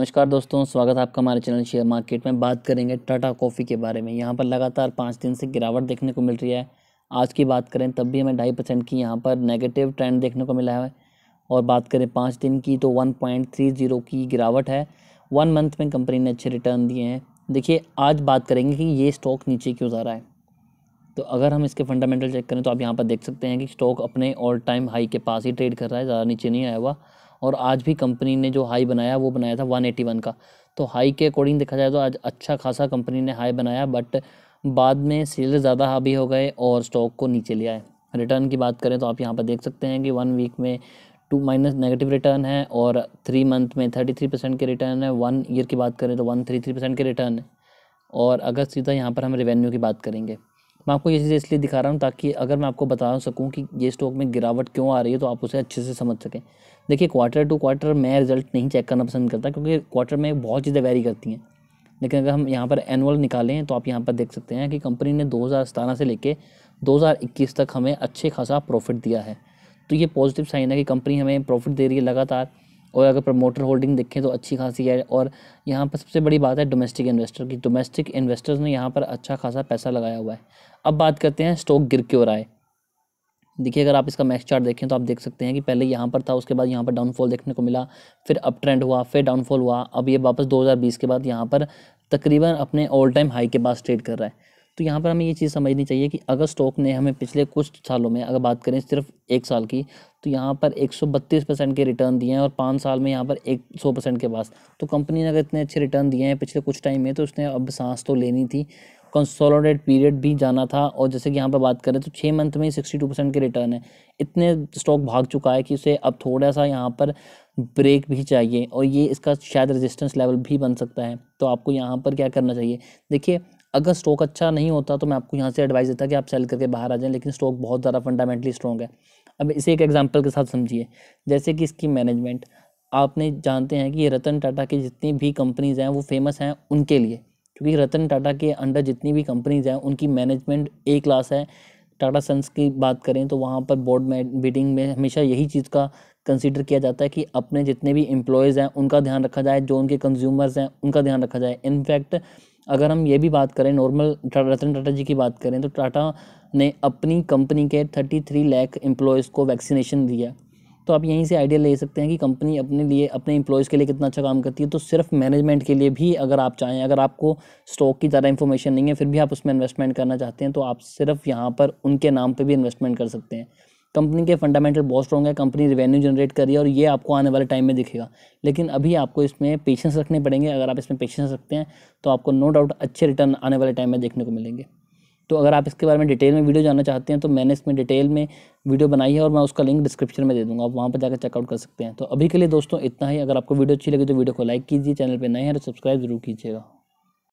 नमस्कार दोस्तों, स्वागत है आपका हमारे चैनल शेयर मार्केट में। बात करेंगे टाटा कॉफ़ी के बारे में। यहाँ पर लगातार पाँच दिन से गिरावट देखने को मिल रही है। आज की बात करें तब भी हमें ढाई परसेंट की यहाँ पर नेगेटिव ट्रेंड देखने को मिला है। और बात करें पाँच दिन की तो वन पॉइंट थ्री ज़ीरो की गिरावट है। वन मंथ में कंपनी ने अच्छे रिटर्न दिए हैं। देखिए, आज बात करेंगे कि ये स्टॉक नीचे क्यों जा रहा है। तो अगर हम इसके फंडामेंटल चेक करें तो आप यहाँ पर देख सकते हैं कि स्टॉक अपने ऑल टाइम हाई के पास ही ट्रेड कर रहा है, ज़्यादा नीचे नहीं आया हुआ। और आज भी कंपनी ने जो हाई बनाया, वो बनाया था 181 का। तो हाई के अकॉर्डिंग देखा जाए तो आज अच्छा खासा कंपनी ने हाई बनाया, बट बाद में सेल ज़्यादा हावी हो गए और स्टॉक को नीचे लिया है रिटर्न की बात करें तो आप यहाँ पर देख सकते हैं कि वन वीक में टू माइनस नेगेटिव रिटर्न है और थ्री मंथ में थर्टी थ्री परसेंट के रिटर्न है। वन ईयर की बात करें तो वन थ्री थ्री परसेंट के रिटर्न है। और अगर सीधा यहाँ पर हम रेवेन्यू की बात करेंगे। मैं आपको ये चीज़ इसलिए दिखा रहा हूँ ताकि अगर मैं आपको बता सकूँ कि ये स्टॉक में गिरावट क्यों आ रही है तो आप उसे अच्छे से समझ सकें। देखिए क्वार्टर टू क्वार्टर मैं रिज़ल्ट नहीं चेक करना पसंद करता क्योंकि क्वार्टर में बहुत चीज़ें वेरी करती हैं। लेकिन अगर हम यहाँ पर एनुअल निकालें तो आप यहाँ पर देख सकते हैं कि कंपनी ने दो से लेकर दो हज़ार इक्कीस तक हमें अच्छे खासा प्रॉफिट दिया है। तो ये पॉजिटिव साइन है कि कंपनी हमें प्रॉफिट दे रही है लगातार। और अगर प्रमोटर होल्डिंग देखें तो अच्छी खासी है और यहाँ पर सबसे बड़ी बात है डोमेस्टिक इन्वेस्टर की। डोमेस्टिक इन्वेस्टर्स ने यहाँ पर अच्छा खासा पैसा लगाया हुआ है। अब बात करते हैं स्टॉक गिर क्यों रहा है। देखिए, अगर आप इसका मैक्स चार्ट देखें तो आप देख सकते हैं कि पहले यहाँ पर था, उसके बाद यहाँ पर डाउनफॉल देखने को मिला, फिर अप ट्रेंड हुआ, फिर डाउनफॉल हुआ। अब ये वापस 2020 के बाद यहाँ पर तकरीबन अपने ऑल टाइम हाई के पास ट्रेड कर रहा है। तो यहाँ पर हमें ये चीज़ समझनी चाहिए कि अगर स्टॉक ने हमें पिछले कुछ सालों में, अगर बात करें सिर्फ़ एक साल की तो यहाँ पर एक सौ बत्तीस परसेंट के रिटर्न दिए हैं और पाँच साल में यहाँ पर एक सौ परसेंट के पास। तो कंपनी ने अगर इतने अच्छे रिटर्न दिए हैं पिछले कुछ टाइम में तो उसने अब सांस तो लेनी थी। कंसोलिडेट पीरियड भी जाना था और जैसे कि यहाँ पर बात करें तो छः मंथ में ही सिक्सटी टू परसेंट के रिटर्न है। इतने स्टॉक भाग चुका है कि उसे अब थोड़ा सा यहाँ पर ब्रेक भी चाहिए और ये इसका शायद रेजिस्टेंस लेवल भी बन सकता है। तो आपको यहाँ पर क्या करना चाहिए? देखिए, अगर स्टॉक अच्छा नहीं होता तो मैं आपको यहाँ से एडवाइस देता कि आप सेल करके बाहर आ जाएँ, लेकिन स्टॉक बहुत ज़्यादा फंडामेंटली स्ट्रॉग है। अब इसे एक एग्जांपल के साथ समझिए। जैसे कि इसकी मैनेजमेंट आपने जानते हैं कि रतन टाटा की जितनी भी कंपनीज़ हैं, वो फ़ेमस हैं उनके लिए। क्योंकि रतन टाटा के अंडर जितनी भी कंपनीज़ हैं, उनकी मैनेजमेंट ए क्लास है। टाटा सन्स की बात करें तो वहाँ पर बोर्ड मीटिंग में हमेशा यही चीज़ का कंसीडर किया जाता है कि अपने जितने भी एम्प्लॉयज़ हैं, उनका ध्यान रखा जाए, जो उनके कंज्यूमर्स हैं, उनका ध्यान रखा जाए। इनफैक्ट अगर हम ये भी बात करें नॉर्मल रतन टाटा जी की बात करें तो टाटा ने अपनी कंपनी के थर्टी थ्री लैख एम्प्लॉयज़ को वैक्सीनेशन दिया। तो आप यहीं से आइडिया ले सकते हैं कि कंपनी अपने लिए, अपने एम्प्लॉयज़ के लिए कितना अच्छा काम करती है। तो सिर्फ़ मैनेजमेंट के लिए भी अगर आप चाहें, अगर आपको स्टॉक की ज़्यादा इन्फॉर्मेशन नहीं है, फिर भी आप उसमें इन्वेस्टमेंट करना चाहते हैं तो आप सिर्फ़ यहाँ पर उनके नाम पर भी इन्वेस्टमेंट कर सकते हैं। कंपनी के फंडामेंटल बहुत स्ट्रॉग है, कंपनी रिवेन्यू जनरेट कर रही है और ये आपको आने वाले टाइम में दिखेगा। लेकिन अभी आपको इसमें पेशेंस रखने पड़ेंगे। अगर आप इसमें पेशेंस रखते हैं तो आपको नो डाउट अच्छे रिटर्न आने वाले टाइम में देखने को मिलेंगे। तो अगर आप इसके बारे में डिटेल में वीडियो जानना चाहते हैं तो मैंने इसमें डिटेल में वीडियो बनाई है और मैं उसका लिंक डिस्क्रिप्शन में दे दूँगा। आप वहाँ पर जाकर चेकआउट कर सकते हैं। तो अभी के लिए दोस्तों, इतना ही। अगर आपको वीडियो अच्छी लगी तो वीडियो को लाइक कीजिए चैनल पर नए हैं तो सब्सक्राइब ज़रूर कीजिएगा।